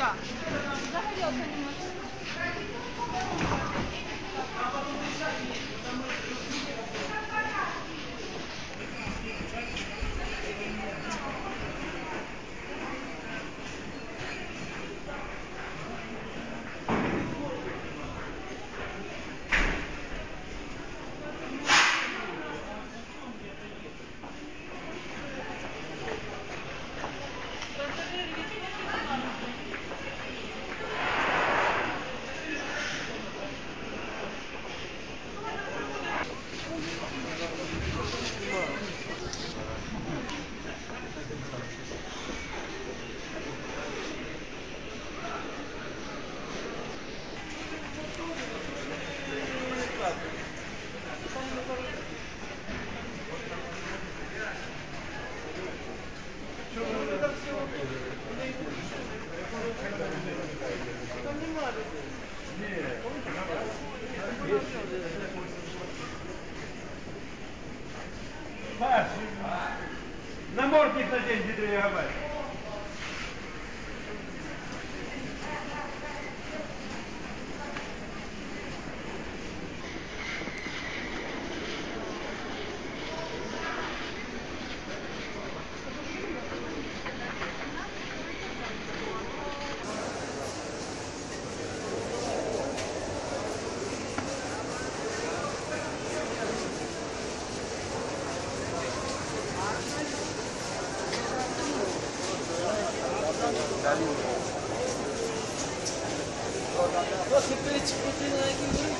か。Паш, намордник надень, Дмитрий Габаевич. Bak hep böyle çıkmak yerine aykırı durum